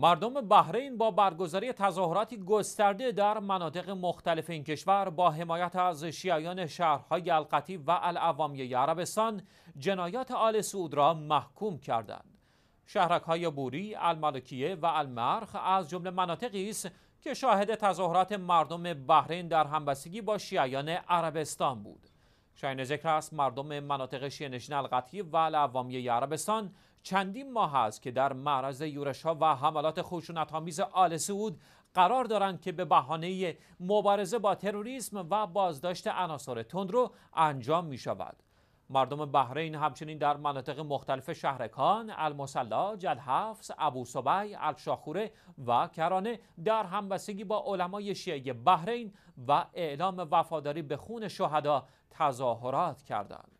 مردم بحرین با برگزاری تظاهراتی گسترده در مناطق مختلف این کشور با حمایت از شیعیان شهرهای القطی و العوامیه عربستان جنایات آل سعود را محکوم کردند. شهرک های بوری، الملکیه و المرخ از جمله مناطقی است که شاهد تظاهرات مردم بحرین در همبستگی با شیعیان عربستان بود. شاین ذکر است مردم مناطق شیعه القطی و العوامیه عربستان چندین ماه است که در معرض یورش ها و حملات خشونت آمیز آل سعود قرار دارند که به بهانه مبارزه با تروریسم و بازداشت عناصر تندرو انجام می شود. مردم بحرین همچنین در مناطق مختلف شهرکان، المسلا، جدحفظ، ابو صبی، الشاخوره و کرانه در همبستگی با علمای شیعه بحرین و اعلام وفاداری به خون شهدا تظاهرات کردند.